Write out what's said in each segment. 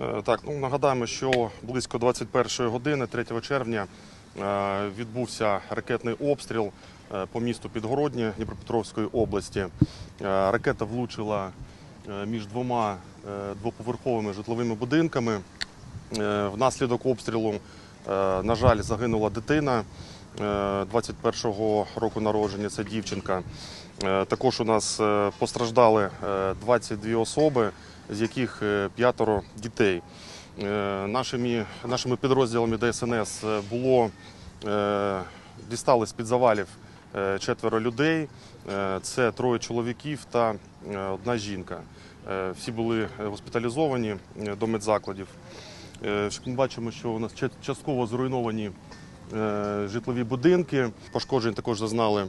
Е, Так, ну нагадаємо, що близько 21 години, 3 червня, е, відбувся ракетний обстріл е, по місту Підгородні Дніпропетровської області. Ракета влучила між двома двоповерховими житловими будинками. Внаслідок обстрілу, на жаль, загинула дитина 21-го року народження. Це дівчинка. Е, Також у нас е, постраждали е, 22 особи, з яких е, п'ятеро дітей. Е, Нашими, нашими підрозділами ДСНС е, було е, дістали з під завалів е, четверо людей. Е, Це троє чоловіків та е, одна жінка. Е, Всі були госпіталізовані е, до медзакладів. Е, Ми бачимо, що у нас частково зруйновані е, житлові будинки. Пошкоджень також зазнали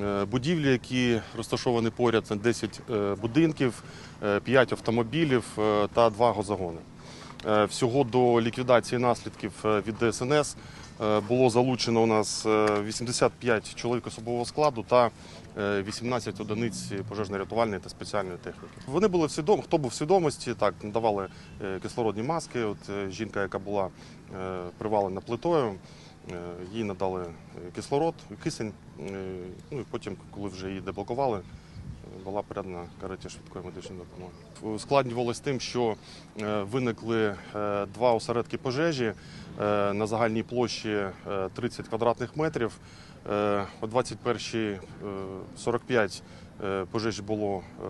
е, будівлі, які розташовані поряд. Це 10 е, будинків, 5 автомобілів е, та 2 газогони. Е, Всього до ліквідації наслідків е, від ДСНС е, було залучено у нас е, 85 чоловік особового складу та е, 18 одиниць пожежно-рятувальної та спеціальної техніки. Вони були в хто був в свідомості, так надавали е, кислородні маски. От е, жінка, яка була е, привалена плитою, е, їй надали е, кислород, кисень. е, Ну і потім, коли вже її деблокували, була передана кареті швидкої медичної допомоги. Ускладнювалося тим, що е, виникли е, два осередки пожежі е, на загальній площі е, 30 квадратних метрів. Е, О 21.45 е, пожежі було е,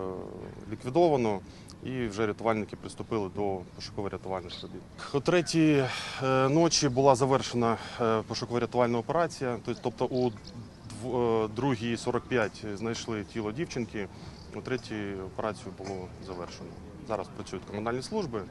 ліквідовано. І вже рятувальники приступили до пошуково-рятувальних робіт. О третій е, ночі була завершена е, пошуково-рятувальна операція. Тобто у дв- е, другій 45 знайшли тіло дівчинки, у третій операцію було завершено. Зараз працюють комунальні служби,